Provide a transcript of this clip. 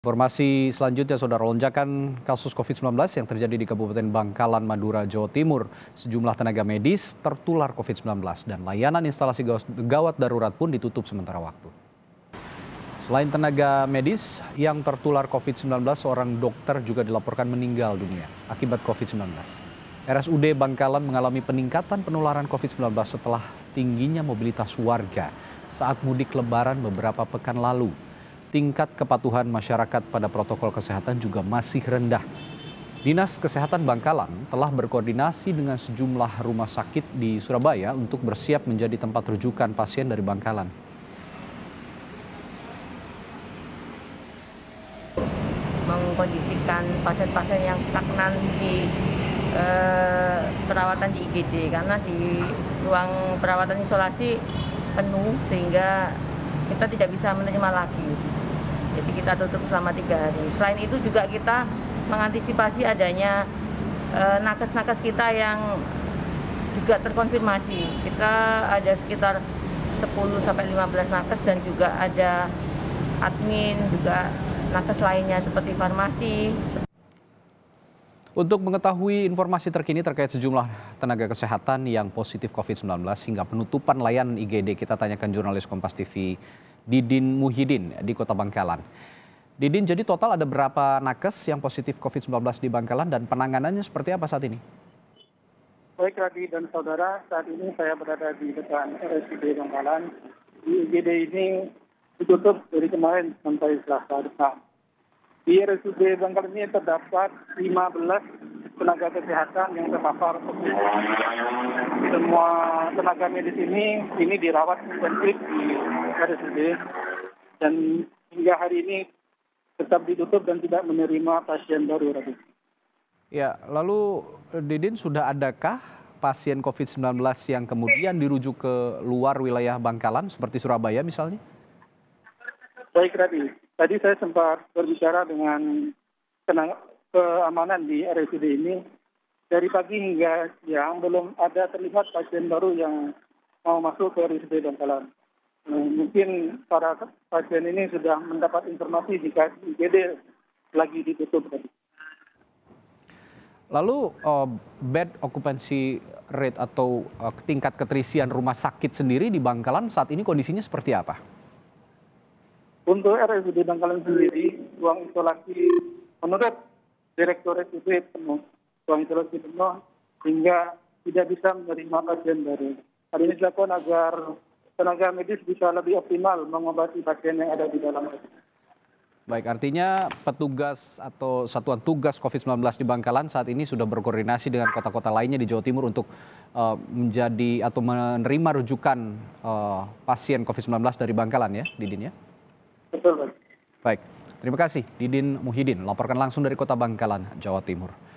Informasi selanjutnya, saudara lonjakan kasus COVID-19 yang terjadi di Kabupaten Bangkalan, Madura, Jawa Timur. Sejumlah tenaga medis tertular COVID-19 dan layanan instalasi gawat darurat pun ditutup sementara waktu. Selain tenaga medis yang tertular COVID-19, seorang dokter juga dilaporkan meninggal dunia akibat COVID-19. RSUD Bangkalan mengalami peningkatan penularan COVID-19 setelah tingginya mobilitas warga saat mudik lebaran beberapa pekan lalu tingkat kepatuhan masyarakat pada protokol kesehatan juga masih rendah. Dinas Kesehatan Bangkalan telah berkoordinasi dengan sejumlah rumah sakit di Surabaya untuk bersiap menjadi tempat rujukan pasien dari Bangkalan. Mengkondisikan pasien-pasien yang stagnan di eh, perawatan di IGD karena di ruang perawatan isolasi penuh sehingga kita tidak bisa menerima lagi. Jadi kita tutup selama tiga hari. Selain itu juga kita mengantisipasi adanya eh, nakes-nakes uh, kita yang juga terkonfirmasi. Kita ada sekitar 10 sampai 15 nakes dan juga ada admin juga nakes lainnya seperti farmasi. Untuk mengetahui informasi terkini terkait sejumlah tenaga kesehatan yang positif COVID-19 hingga penutupan layanan IGD, kita tanyakan jurnalis Kompas TV Didin Muhyiddin di Kota Bangkalan. Didin, jadi total ada berapa nakes yang positif COVID-19 di Bangkalan dan penanganannya seperti apa saat ini? Baik Radi dan saudara, saat ini saya berada di depan RSUD Bangkalan. Di IGD ini ditutup dari kemarin sampai Selasa depan. Di RSUD Bangkalan ini terdapat 15 tenaga kesehatan yang terpapar COVID. Semua tenaga medis ini ini dirawat intensif di RSUD dan hingga hari ini tetap ditutup dan tidak menerima pasien baru. Rabi. Ya, lalu Didin sudah adakah pasien COVID-19 yang kemudian dirujuk ke luar wilayah Bangkalan seperti Surabaya misalnya? Baik Rabi, tadi saya sempat berbicara dengan keamanan di RSUD ini. Dari pagi hingga siang belum ada terlihat pasien baru yang mau masuk ke RSUD Bangkalan. Eh, mungkin para pasien ini sudah mendapat informasi jika IGD lagi ditutup. Lalu uh, bed occupancy rate atau uh, tingkat keterisian rumah sakit sendiri di Bangkalan saat ini kondisinya seperti apa? Untuk RSUD Bangkalan sendiri, ruang isolasi menurut Direktur RSUD penuh, isolasi penuh sehingga tidak bisa menerima pasien baru. Hal ini dilakukan agar tenaga medis bisa lebih optimal mengobati pasien yang ada di dalam. Baik, artinya petugas atau satuan tugas COVID-19 di Bangkalan saat ini sudah berkoordinasi dengan kota-kota lainnya di Jawa Timur untuk uh, menjadi atau menerima rujukan uh, pasien COVID-19 dari Bangkalan ya, Didin ya? Betul, Pak. Baik, terima kasih Didin Muhyiddin, laporkan langsung dari Kota Bangkalan, Jawa Timur.